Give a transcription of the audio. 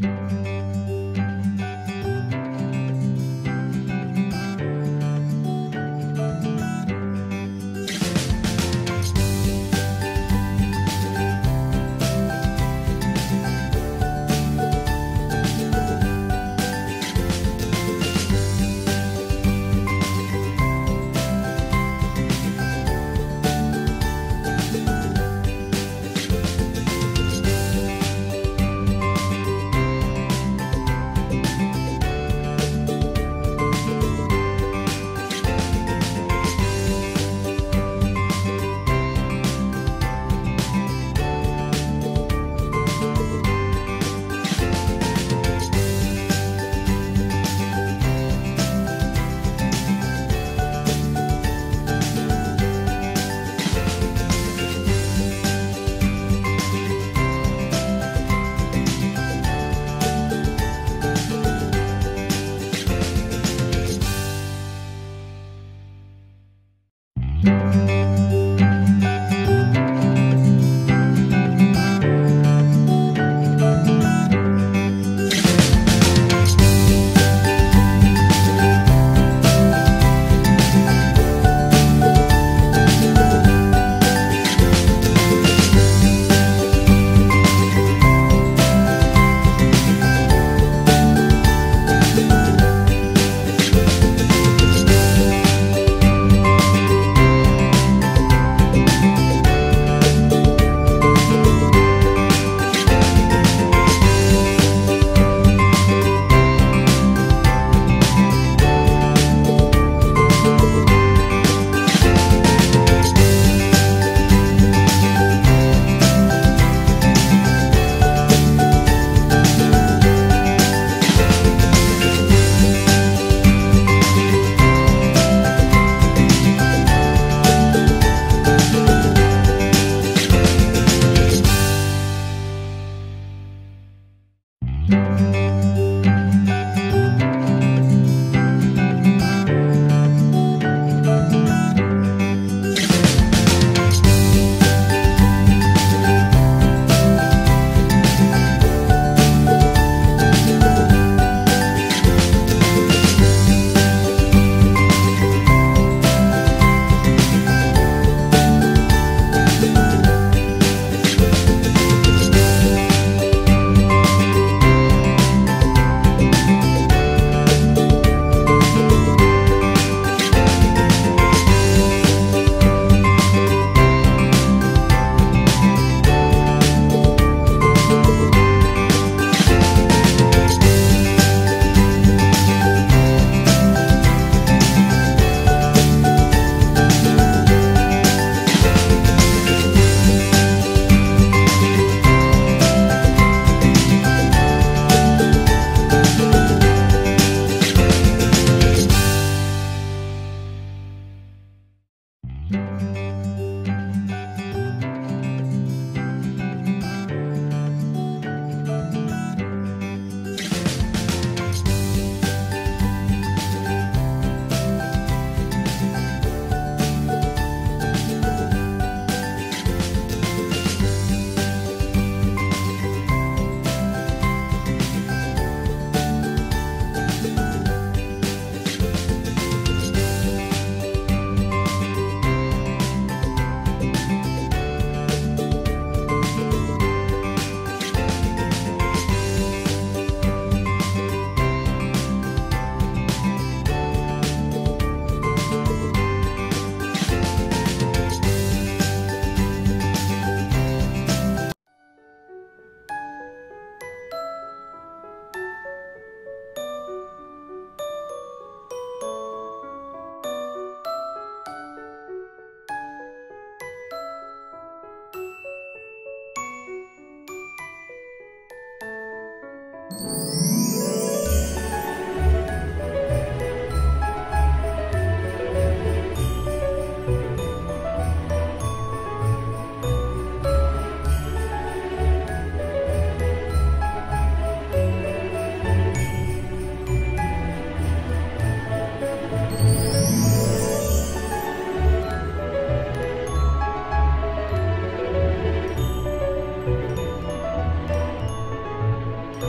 Música